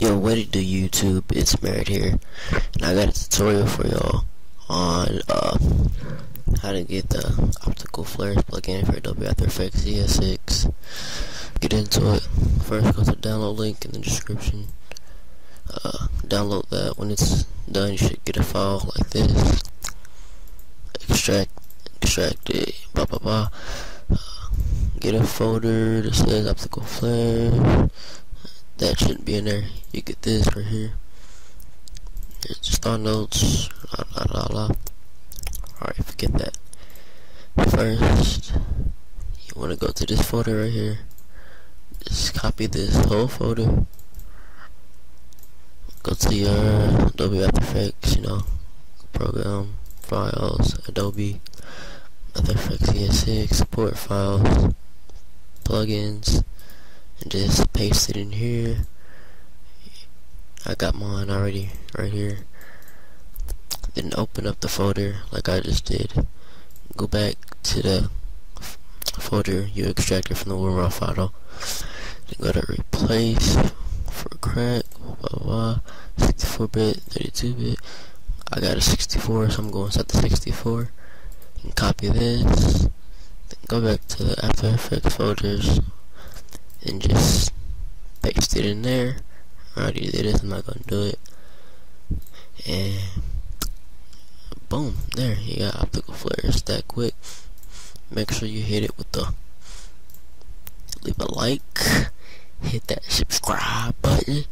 Yo, what it do YouTube? It's Merit here, and I got a tutorial for y'all on uh, how to get the optical flares plugin for Adobe After Effects CS6. Get into it. First, go to the download link in the description. Uh, download that. When it's done, you should get a file like this. Extract, extract it. Blah blah blah. Uh, get a folder that says optical flare that shouldn't be in there. You get this right here. It's just on notes. La la la la. Alright, forget that. First, you want to go to this folder right here. Just copy this whole folder. Go to your Adobe After Effects, you know, program, files, Adobe, After Effects CS6, support files, plugins, and just paste it in here. I got mine already right here. Then open up the folder like I just did. Go back to the folder you extracted from the WinRAR file. Then go to replace for crack blah blah 64-bit 32-bit I got a 64 so I'm going to set the 64 and copy this. Then go back to the After Effects folders and just paste it in there. I already did this, I'm not gonna do it. And boom, there, you got optical flares that quick. Make sure you hit it with the leave a like, hit that subscribe button.